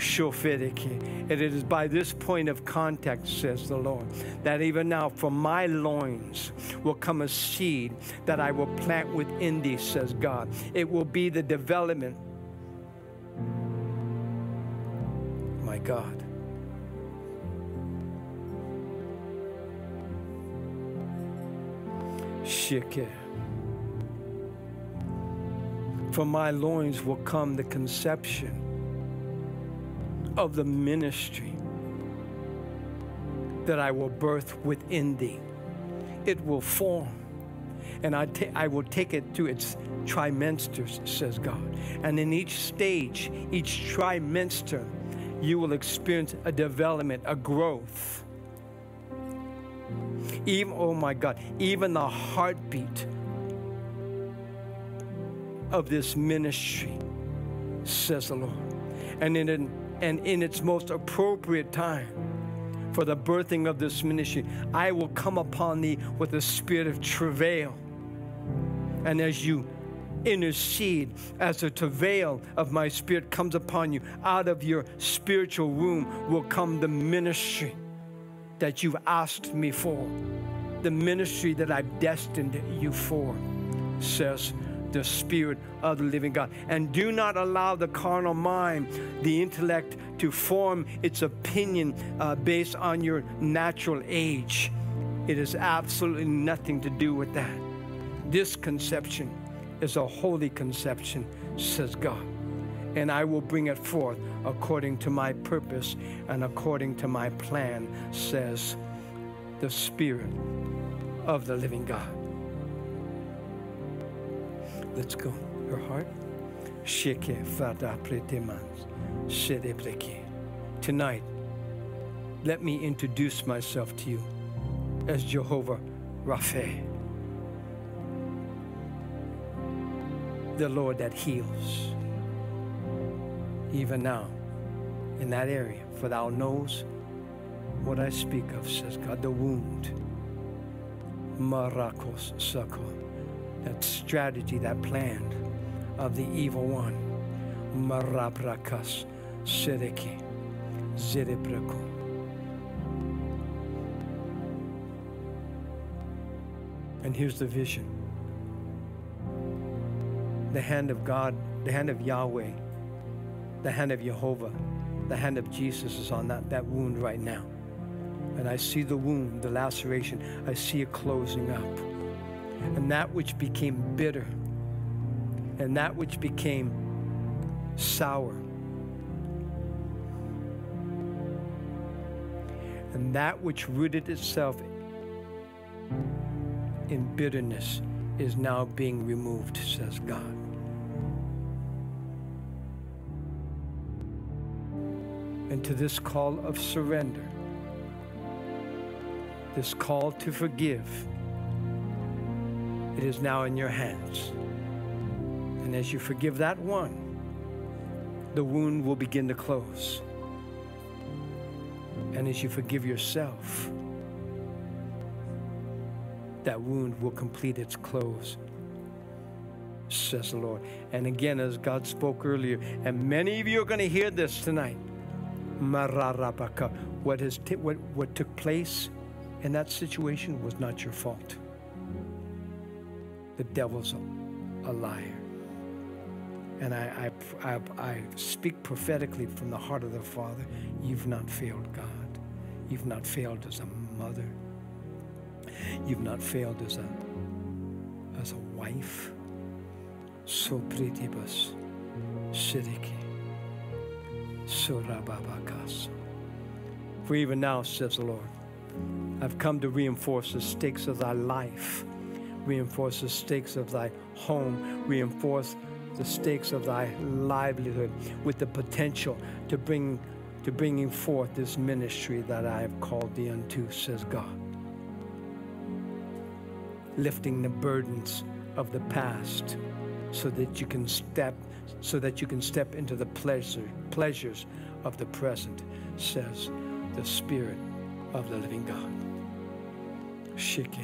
Shofedeke. And it is by this point of contact, says the Lord, that even now from my loins will come a seed that I will plant within thee, says God. It will be the development. My God. Shike. From my loins will come the conception of the ministry that I will birth within thee. It will form, and I, I will take it to its trimesters, says God. And in each stage, each trimester, you will experience a development, a growth. Even, oh my God, even the heartbeat of this ministry, says the Lord. And in and in its most appropriate time for the birthing of this ministry, I will come upon thee with a spirit of travail. And as you intercede, as the travail of my spirit comes upon you, out of your spiritual womb will come the ministry that you've asked me for, the ministry that I've destined you for, says the Spirit of the living God. And do not allow the carnal mind, the intellect, to form its opinion uh, based on your natural age. It has absolutely nothing to do with that. This conception is a holy conception, says God. And I will bring it forth according to my purpose and according to my plan, says the Spirit of the living God. Let's go. Your heart. Tonight, let me introduce myself to you as Jehovah Rapha, the Lord that heals. Even now, in that area, for thou knows what I speak of, says God, the wound. Marakos Sako that strategy, that plan of the evil one. Marabrakas Sedeki Zerebreko. And here's the vision. The hand of God, the hand of Yahweh, the hand of Jehovah, the hand of Jesus is on that, that wound right now. And I see the wound, the laceration, I see it closing up and that which became bitter, and that which became sour, and that which rooted itself in bitterness is now being removed, says God. And to this call of surrender, this call to forgive, it is now in your hands. And as you forgive that one, the wound will begin to close. And as you forgive yourself, that wound will complete its close, says the Lord. And again, as God spoke earlier, and many of you are going to hear this tonight. What, has what, what took place in that situation was not your fault the devil's a, liar. And I, I, I, I speak prophetically from the heart of the Father. You've not failed God. You've not failed as a mother. You've not failed as a, as a wife. So pretibus sidiki. Surababakas. For even now, says the Lord, I've come to reinforce the stakes of thy life Reinforce the stakes of thy home. Reinforce the stakes of thy livelihood with the potential to bring to bringing forth this ministry that I have called thee unto, says God. Lifting the burdens of the past so that you can step so that you can step into the pleasure pleasures of the present, says the Spirit of the living God. Shiki.